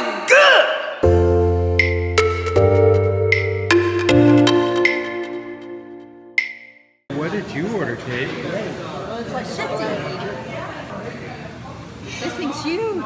feel good. What did you order, Kate? What shipped it? This thing's huge.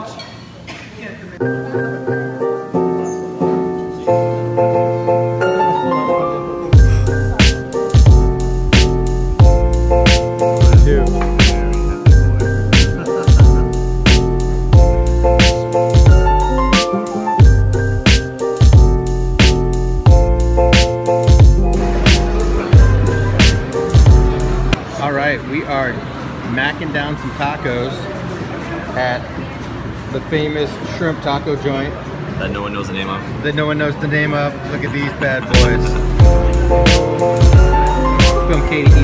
Right, we are macking down some tacos at the famous shrimp taco joint that no one knows the name of. that no one knows the name of. Look at these bad boys. Film Katie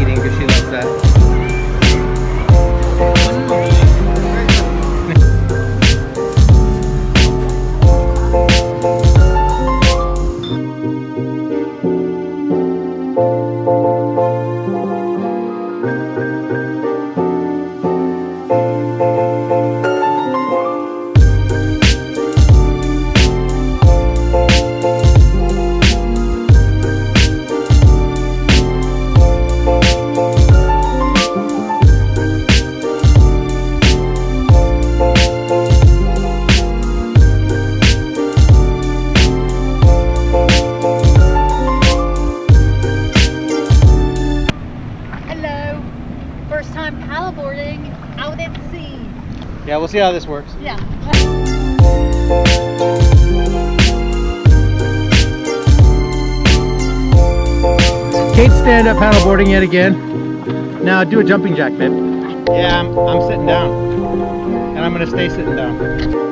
time paddleboarding out at sea. Yeah, we'll see how this works. Yeah. Kate stand up paddleboarding yet again. Now do a jumping jack, babe. Yeah, I'm, I'm sitting down. And I'm gonna stay sitting down.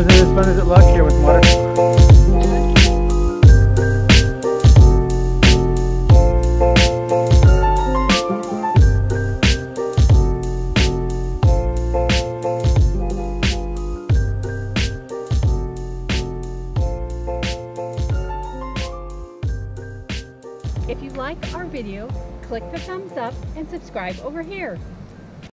Well, was it as fun as it looked here with? If you like our video, click the thumbs up and subscribe over here.